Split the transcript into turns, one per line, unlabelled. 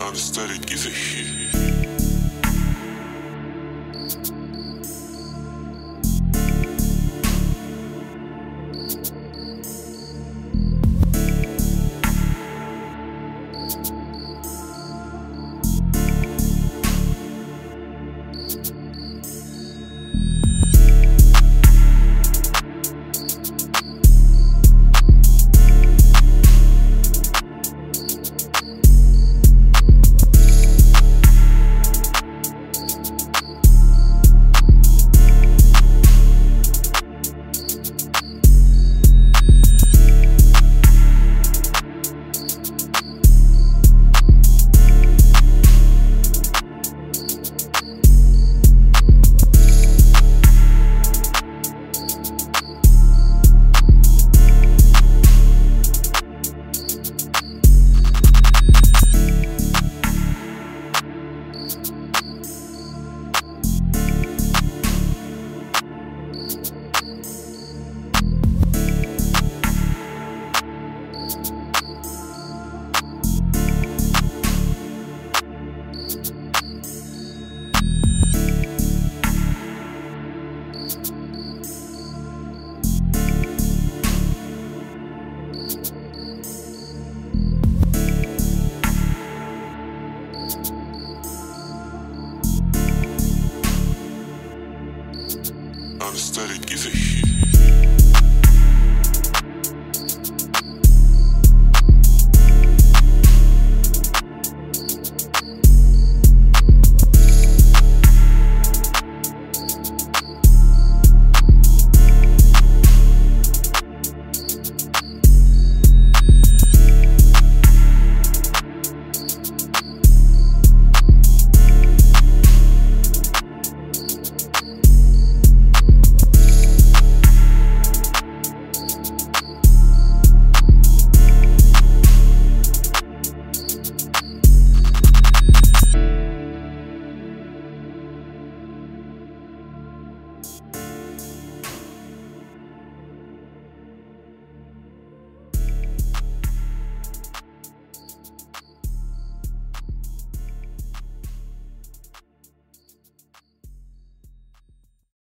I'm starting to get a hit. Anesthetic is a hit.